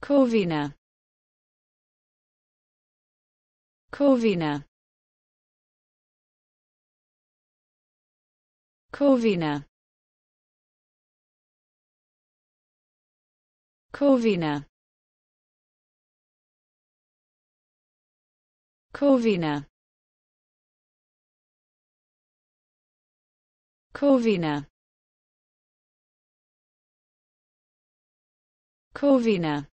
Corvina Corvina Corvina Corvina Corvina Corvina Corvina